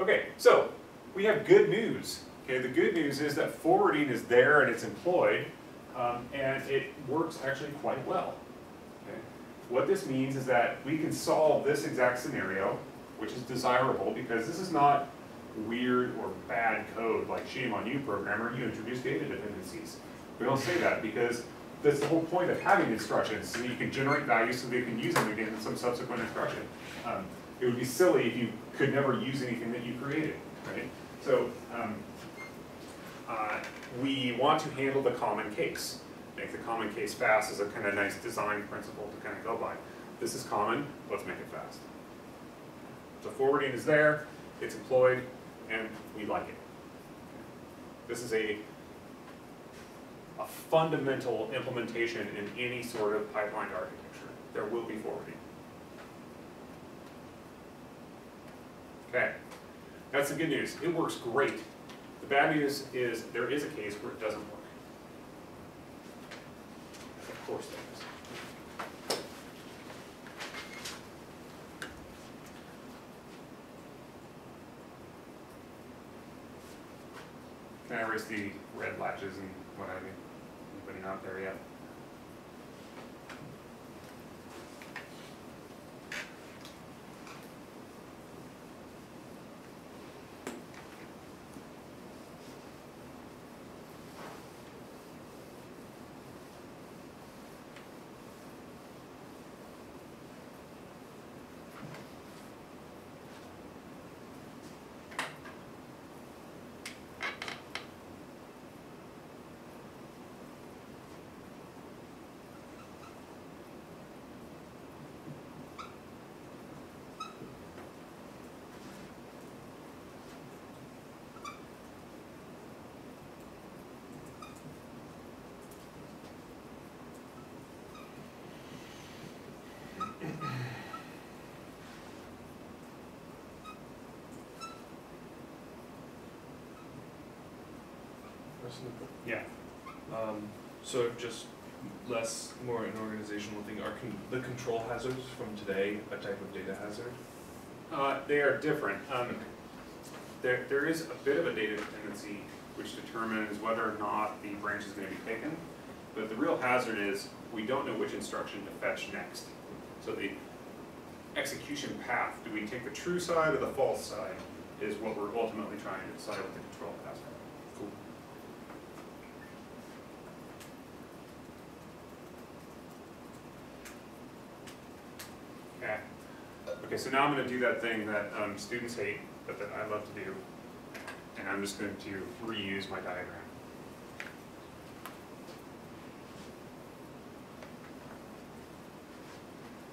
Okay, so we have good news. Okay, the good news is that forwarding is there and it's employed, um, and it works actually quite well. Okay? What this means is that we can solve this exact scenario, which is desirable because this is not weird or bad code like shame on you programmer, you introduce data dependencies. We don't say that because that's the whole point of having instructions, so you can generate values so they can use them again in some subsequent instruction. Um, it would be silly if you could never use anything that you created, right? So um, uh, we want to handle the common case. Make the common case fast is a kind of nice design principle to kind of go by. This is common, let's make it fast. So forwarding is there, it's employed, and we like it. This is a, a fundamental implementation in any sort of pipeline architecture. There will be forwarding. Okay, that's the good news. It works great. The bad news is there is a case where it doesn't work. Of course there is. Can I erase the red latches and what have you? Anybody not there yet? Yeah. Um, so just less, more an organizational thing, are con- the control hazards from today a type of data hazard? Uh, they are different. Um, there, there is a bit of a data dependency which determines whether or not the branch is going to be taken. But the real hazard is we don't know which instruction to fetch next. So the execution path, do we take the true side or the false side, is what we're ultimately trying to decide with the control hazard. Cool. Okay. Okay, so now I'm going to do that thing that um, students hate, but that I love to do. And I'm just going to reuse my diagram.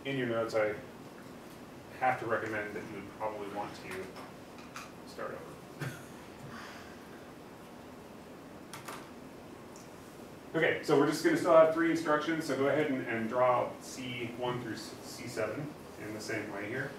In your notes, I have to recommend that you would probably want to start over. Okay, so we're just gonna still have three instructions, so go ahead and, and draw C one through C seven in the same way here.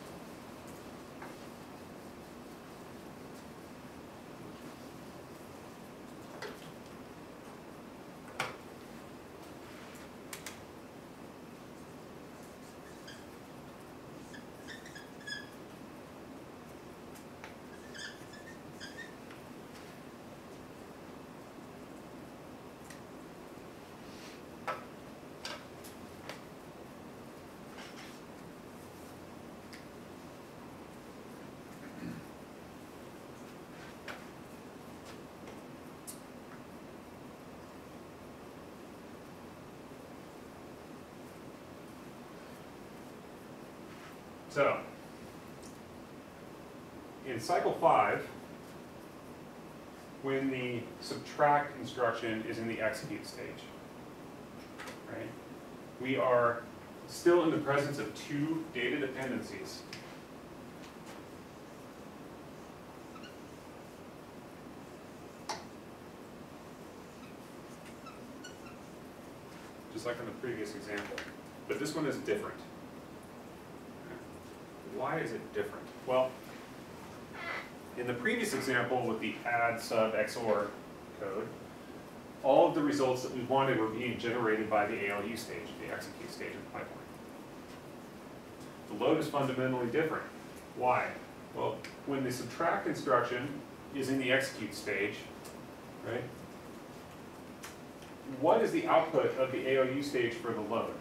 So, in cycle five, when the subtract instruction is in the execute stage, right? We are still in the presence of two data dependencies. Just like in the previous example, but this one is different. Why is it different? Well, in the previous example with the add sub XOR code, all of the results that we wanted were being generated by the ALU stage, the execute stage of the pipeline. The load is fundamentally different. Why? Well, when the subtract instruction is in the execute stage, right? What is the output of the ALU stage for the load?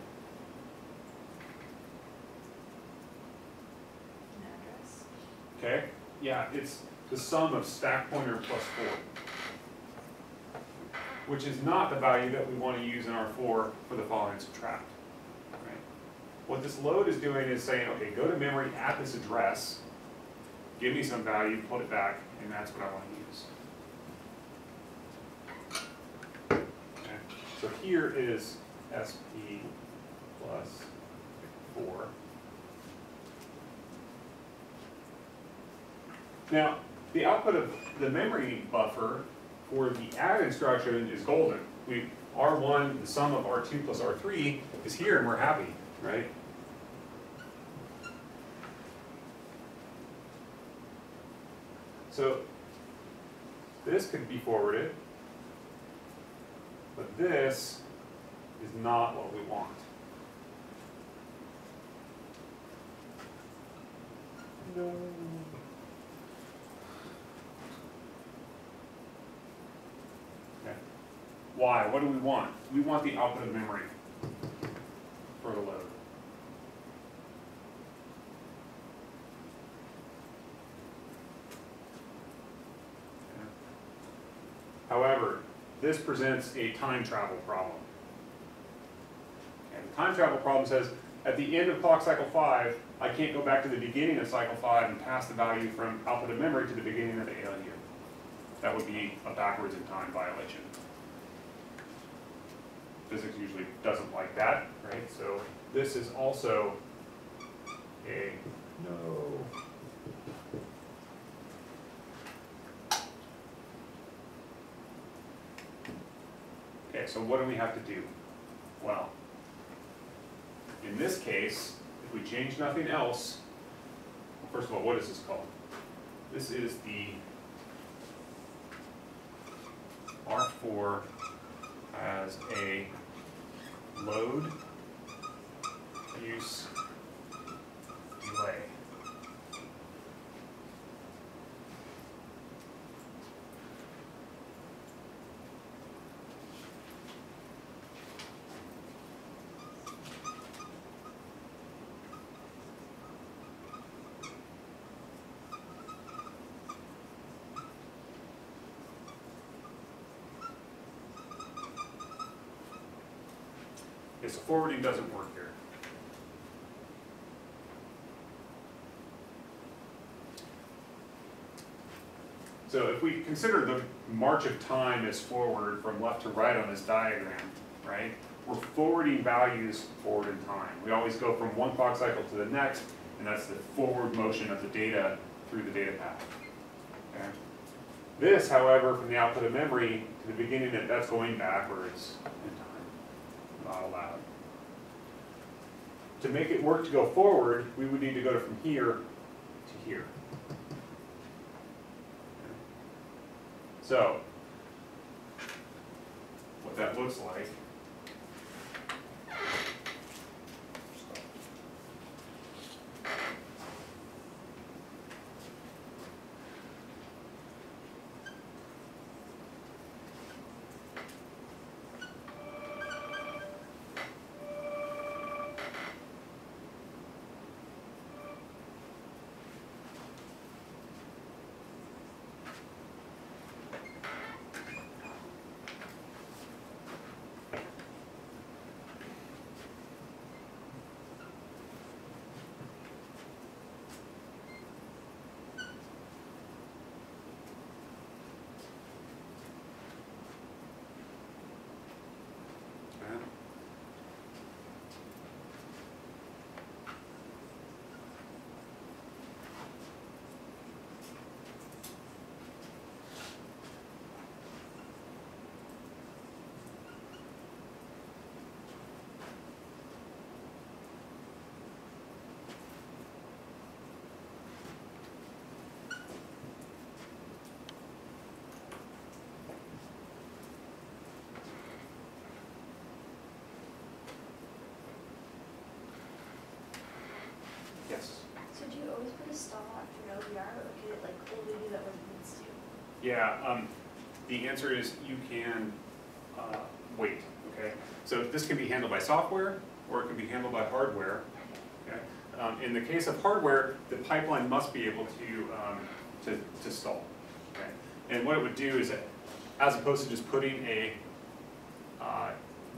An address? Okay, yeah, it's the sum of stack pointer plus four. Which is not the value that we wanna use in our for, for the following subtract. right? What this load is doing is saying, okay, go to memory at this address, give me some value, put it back, and that's what I wanna use. Okay, So here is SP plus four. Now, the output of the memory buffer for the add instruction is golden. We, R one, the sum of R two plus R three is here and we're happy, right? So, this could be forwarded, but this is not what we want. No. Why? What do we want? We want the output of memory for the load. However, this presents a time travel problem. And the time travel problem says, at the end of clock cycle five, I can't go back to the beginning of cycle five and pass the value from output of memory to the beginning of the ALU. That would be a backwards in time violation. Physics usually doesn't like that, right? So this is also a no. Okay, so what do we have to do? Well, in this case, if we change nothing else, first of all, what is this called? This is the R four as a load use delay. So forwarding doesn't work here. So if we consider the march of time as forward from left to right on this diagram, right? We're forwarding values forward in time. We always go from one clock cycle to the next, and that's the forward motion of the data through the data path. Okay? This, however, from the output of memory to the beginning, that that's going backwards in time, not allowed. To make it work to go forward, we would need to go from here to here. So, what that looks like. Okay. Yes. So do you always put a stop after an LDR, or could it Yeah, um, the answer is you can, uh, wait, okay? So this can be handled by software, or it can be handled by hardware, okay? Um, in the case of hardware, the pipeline must be able to, um, to, to stall, okay? And what it would do is, that, as opposed to just putting a, uh,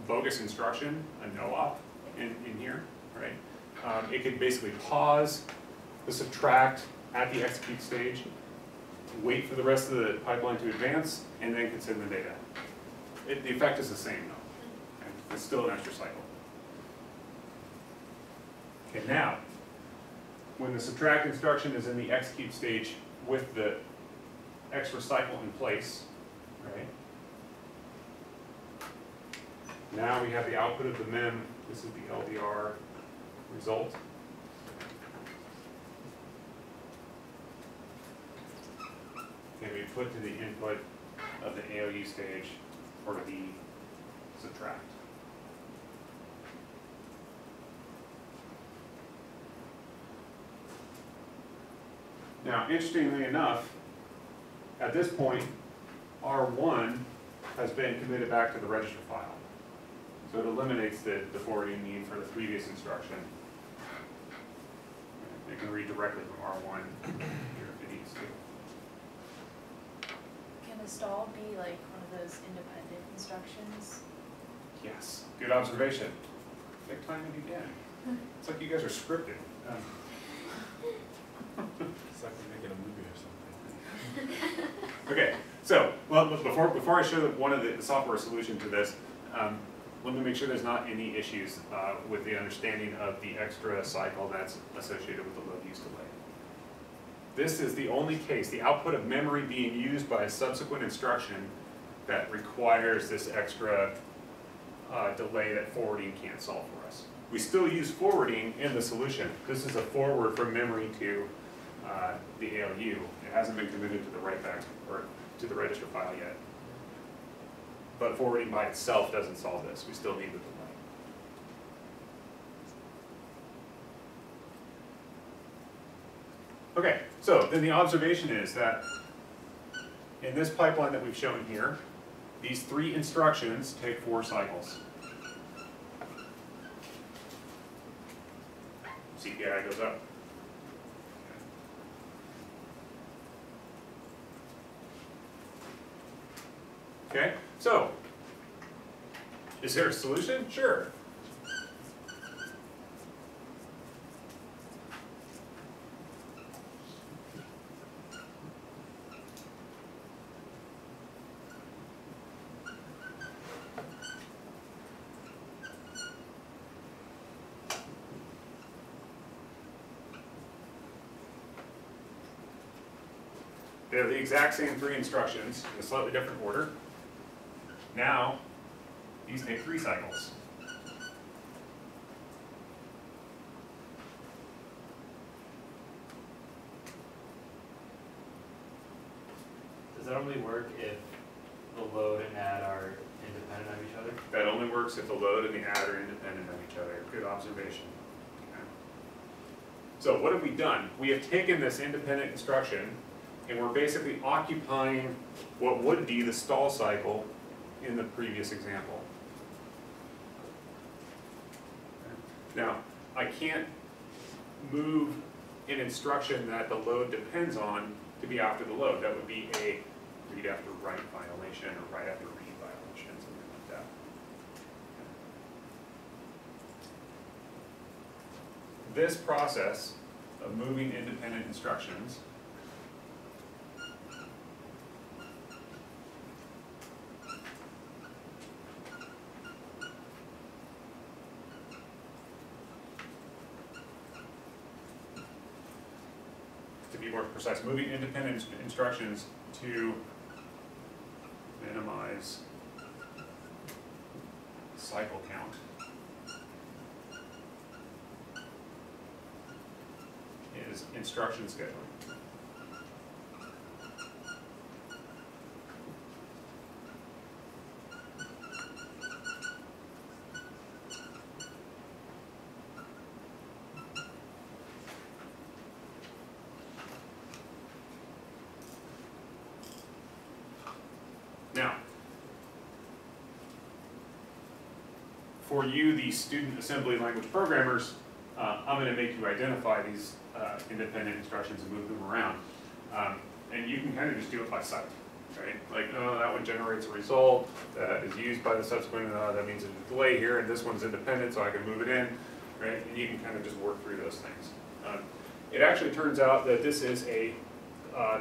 bogus instruction, a no-op, in, in here, right? Um, it could basically pause the subtract at the execute stage, wait for the rest of the pipeline to advance, and then consider the data. It, the effect is the same though. Okay? It's still an extra cycle. Okay, now, when the subtract instruction is in the execute stage with the extra cycle in place, right? Now we have the output of the mem, this is the LDR result. can be put to the input of the ALU stage for the subtract. Now, interestingly enough, at this point, R1 has been committed back to the register file. So it eliminates the, the forwarding need for the previous instruction. It can read directly from R1 here if it needs to. Can a stall be like one of those independent instructions? Yes, good observation. Take time to begin. It's like you guys are scripted. Um, It's like we're making a movie or something. Okay, so, well, before, before I show the- one of the software solution to this, um, let me make sure there's not any issues, uh, with the understanding of the extra cycle that's associated with the load use delay. This is the only case, the output of memory being used by a subsequent instruction that requires this extra, uh, delay that forwarding can't solve for us. We still use forwarding in the solution. This is a forward from memory to, uh, the ALU. It hasn't been committed to the write back or to the register file yet. But forwarding by itself doesn't solve this. We still need the delay. Okay, so then the observation is that in this pipeline that we've shown here, these three instructions take four cycles. CPI goes up. Okay, so, is there a solution? Sure. They're the exact same three instructions in a slightly different order. Now, these take three cycles. Does that only work if the load and add are independent of each other? That only works if the load and the add are independent of each other. Good observation. Okay. So what have we done? We have taken this independent instruction and we're basically occupying what would be the stall cycle in the previous example. Now, I can't move an instruction that the load depends on to be after the load. That would be a read after write violation or write after read violation, something like that. This process of moving independent instructions to be more precise, moving independent instructions to minimize cycle count. Is instruction scheduling. for you, the student assembly language programmers, uh, I'm gonna make you identify these, uh, independent instructions and move them around. Um, and you can kind of just do it by sight, right? Like, oh, that one generates a result that is used by the subsequent, uh, that means a delay here, and this one's independent, so I can move it in, right? And you can kind of just work through those things. Um, It actually turns out that this is a, uh,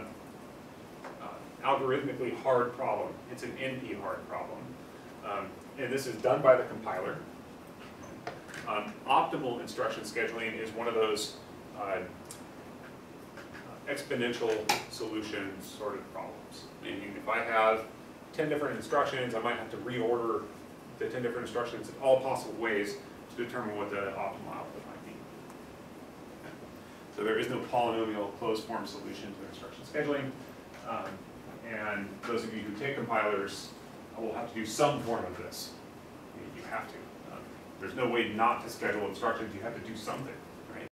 uh, algorithmically hard problem. It's an NP hard problem. Um, and this is done by the compiler. Um, optimal instruction scheduling is one of those, uh, exponential solution sort of problems. Meaning if I have ten different instructions, I might have to reorder the ten different instructions in all possible ways to determine what the optimal output might be. So there is no polynomial closed form solution to instruction scheduling. Um, and those of you who take compilers will have to do some form of this. You have to. There's no way not to schedule instructions, you have to do something.